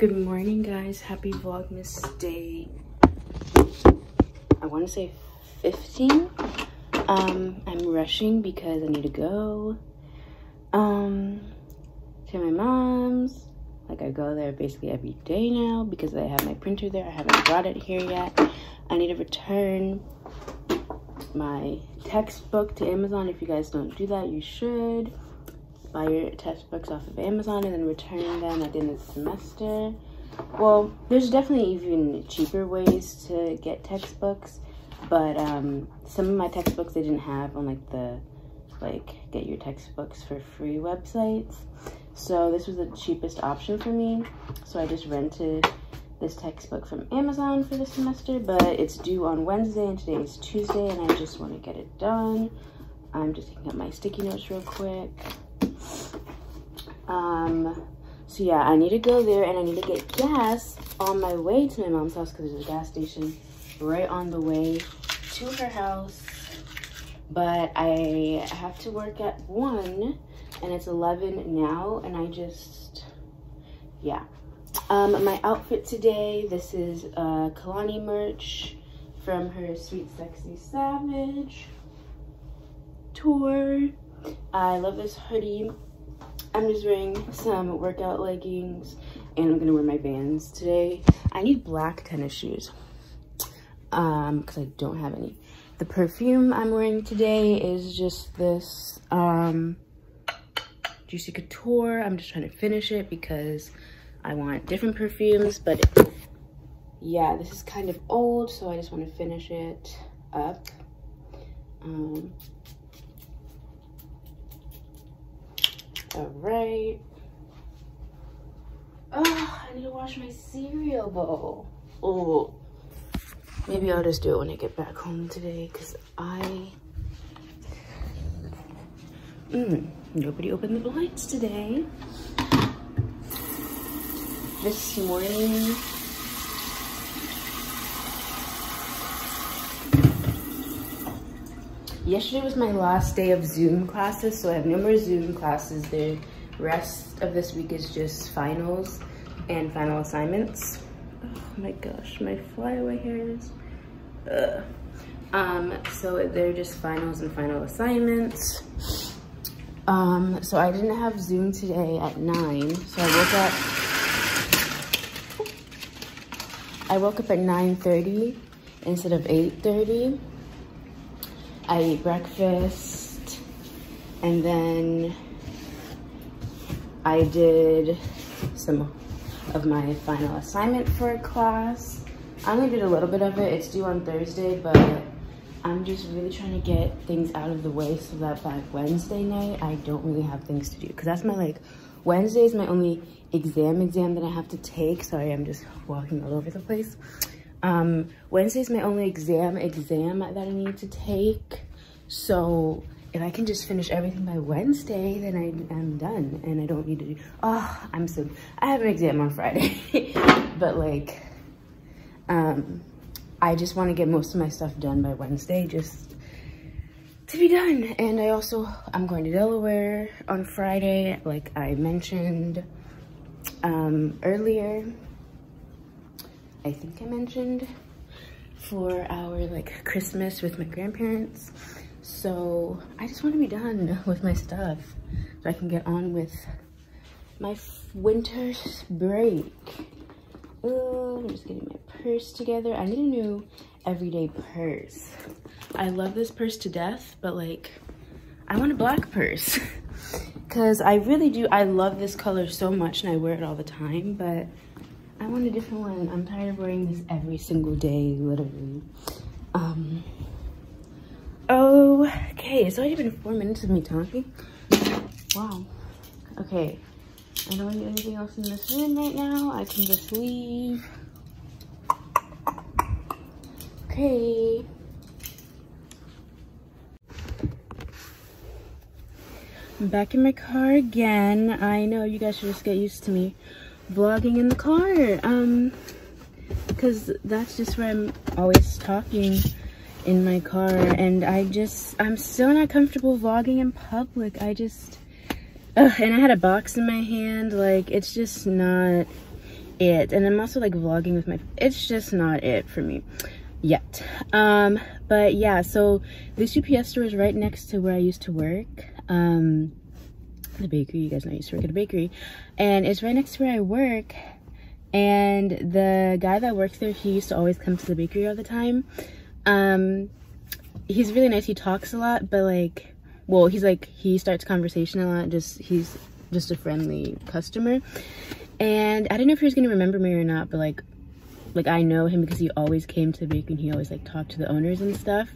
Good morning, guys. Happy Vlogmas Day. I want to say 15. Um, I'm rushing because I need to go um, to my mom's. Like, I go there basically every day now because I have my printer there. I haven't brought it here yet. I need to return my textbook to Amazon. If you guys don't do that, you should buy your textbooks off of Amazon and then return them at the end of the semester. Well, there's definitely even cheaper ways to get textbooks, but um, some of my textbooks they didn't have on like the like get your textbooks for free websites. So this was the cheapest option for me. So I just rented this textbook from Amazon for the semester, but it's due on Wednesday and today is Tuesday and I just want to get it done. I'm just taking up my sticky notes real quick. Um, so yeah, I need to go there and I need to get gas on my way to my mom's house because there's a gas station right on the way to her house. But I have to work at 1 and it's 11 now and I just, yeah. Um, my outfit today, this is uh, Kehlani merch from her Sweet Sexy Savage tour. I love this hoodie. I'm just wearing some workout leggings and I'm gonna wear my Vans today. I need black tennis shoes um, because I don't have any. The perfume I'm wearing today is just this um, Juicy Couture. I'm just trying to finish it because I want different perfumes, but yeah, this is kind of old, so I just want to finish it up. Um, all right. Oh, I need to wash my cereal bowl. Oh, maybe I'll just do it when I get back home today because I, mm, nobody opened the blinds today this morning. Yesterday was my last day of Zoom classes, so I have no more Zoom classes. The rest of this week is just finals and final assignments. Oh my gosh, my flyaway hairs. Ugh. Um, so they're just finals and final assignments. Um, so I didn't have Zoom today at nine, so I woke up I woke up at 9.30 instead of 8.30. I eat breakfast and then I did some of my final assignment for a class. I only did a little bit of it. It's due on Thursday, but I'm just really trying to get things out of the way so that by Wednesday night, I don't really have things to do. Because that's my, like, Wednesday is my only exam exam that I have to take. Sorry, I'm just walking all over the place. Um, Wednesday is my only exam exam that I need to take. So if I can just finish everything by Wednesday, then I, am done and I don't need to do, oh, I'm so, I have an exam on Friday, but like, um, I just want to get most of my stuff done by Wednesday, just to be done. And I also, I'm going to Delaware on Friday, like I mentioned um, earlier. I think I mentioned for our like Christmas with my grandparents. So I just want to be done with my stuff so I can get on with my winter break. Oh, I'm just getting my purse together. I need a new everyday purse. I love this purse to death, but like, I want a black purse. Because I really do, I love this color so much and I wear it all the time, but I want a different one. I'm tired of wearing this every single day, literally. Um, okay, it's already been four minutes of me talking. Wow. Okay, I don't need anything else in this room right now. I can just leave. Okay. I'm back in my car again. I know you guys should just get used to me vlogging in the car. Um, because that's just where I'm always talking in my car. And I just, I'm so not comfortable vlogging in public. I just, ugh, and I had a box in my hand. Like, it's just not it. And I'm also like vlogging with my, it's just not it for me yet. Um, but yeah, so this UPS store is right next to where I used to work. Um, the bakery, you guys know I used to work at a bakery. And it's right next to where I work. And the guy that works there, he used to always come to the bakery all the time. Um, he's really nice. He talks a lot, but like, well, he's like, he starts conversation a lot. Just, he's just a friendly customer. And I don't know if he was going to remember me or not, but like, like I know him because he always came to the bakery and he always like talked to the owners and stuff.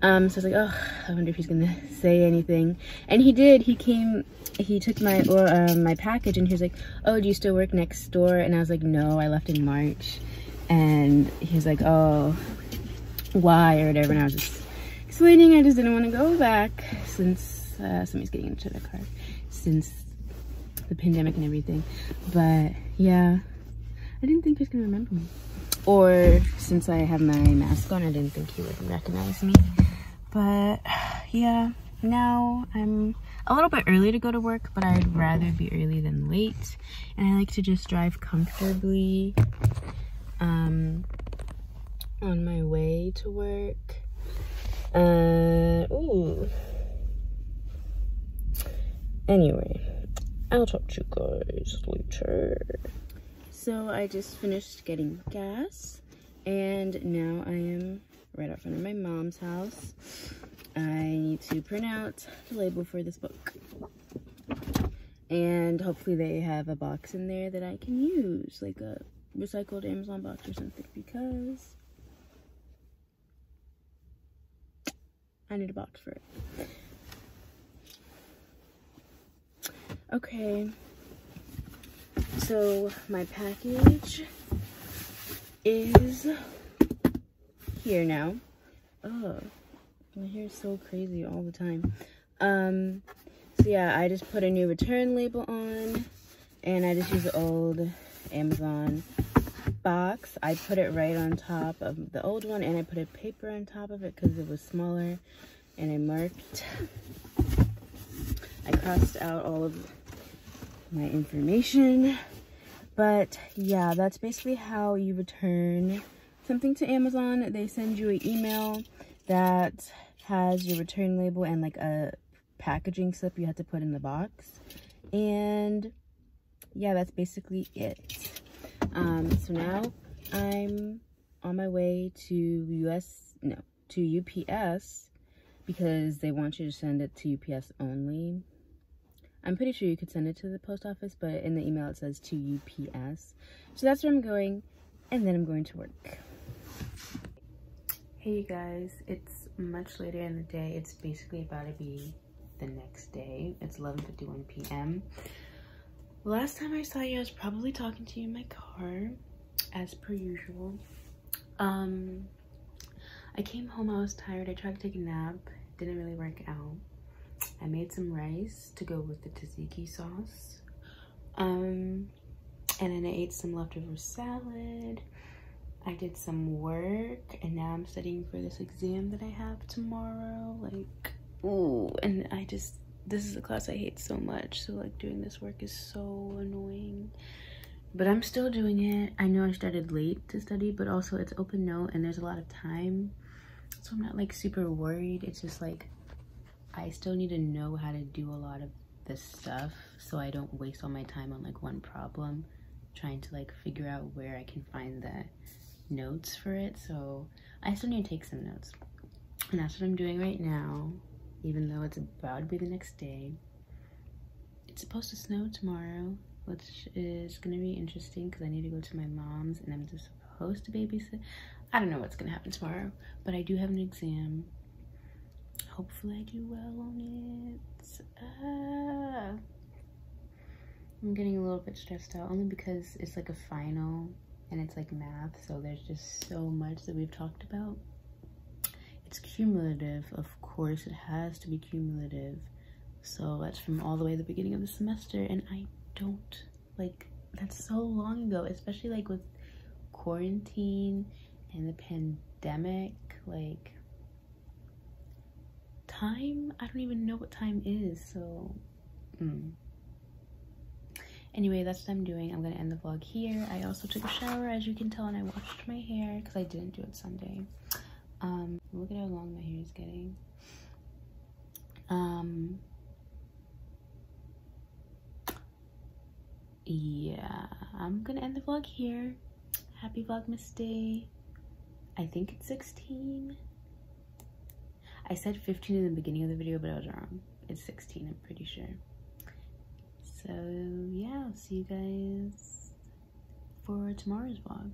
Um, so I was like, oh, I wonder if he's gonna say anything. And he did. He came, he took my or uh, my package and he was like, oh, do you still work next door? And I was like, no, I left in March. And he was like, oh, why or whatever. And I was just explaining I just didn't want to go back since uh, somebody's getting into the car since the pandemic and everything. But yeah, I didn't think he was gonna remember me. Or since I have my mask on, I didn't think he would recognize me. But yeah, now I'm a little bit early to go to work, but I'd rather be early than late. And I like to just drive comfortably um, on my way to work. Uh, ooh. Anyway, I'll talk to you guys later. So I just finished getting gas and now I am right out front of my mom's house. I need to print out the label for this book. And hopefully they have a box in there that I can use, like a recycled Amazon box or something because I need a box for it. Okay. So my package is here now. Oh, my hair is so crazy all the time. Um, so yeah, I just put a new return label on and I just use the old Amazon box. I put it right on top of the old one and I put a paper on top of it because it was smaller and I marked. I crossed out all of my information. But yeah, that's basically how you return something to Amazon. They send you an email that has your return label and like a packaging slip you have to put in the box. And yeah, that's basically it. Um, so now I'm on my way to US, no, to UPS because they want you to send it to UPS only. I'm pretty sure you could send it to the post office, but in the email it says to UPS. So that's where I'm going, and then I'm going to work. Hey you guys, it's much later in the day. It's basically about to be the next day. It's 11.51 p.m. Last time I saw you, I was probably talking to you in my car, as per usual. Um, I came home, I was tired. I tried to take a nap. Didn't really work out. I made some rice to go with the tzatziki sauce. Um, and then I ate some leftover salad. I did some work and now I'm studying for this exam that I have tomorrow. Like, ooh, and I just, this is a class I hate so much. So like doing this work is so annoying. But I'm still doing it. I know I started late to study, but also it's open note and there's a lot of time. So I'm not like super worried. It's just like I still need to know how to do a lot of this stuff so I don't waste all my time on like one problem trying to like figure out where I can find the notes for it. So I still need to take some notes. And that's what I'm doing right now, even though it's about to be the next day. It's supposed to snow tomorrow, which is gonna be interesting because I need to go to my mom's and I'm just supposed to babysit. I don't know what's gonna happen tomorrow, but I do have an exam hopefully I do well on it. Uh, I'm getting a little bit stressed out only because it's like a final and it's like math. So there's just so much that we've talked about. It's cumulative. Of course, it has to be cumulative. So that's from all the way the beginning of the semester. And I don't like, that's so long ago, especially like with quarantine and the pandemic. Like, time i don't even know what time is so mm. Anyway, that's what I'm doing. I'm gonna end the vlog here. I also took a shower, as you can tell, and I washed my hair because I didn't do it Sunday. Um, look at how long my hair is getting. Um, yeah, I'm gonna end the vlog here. Happy Vlogmas Day. I think it's 16. I said 15 in the beginning of the video, but I was wrong. It's 16, I'm pretty sure. So yeah, I'll see you guys for tomorrow's vlog.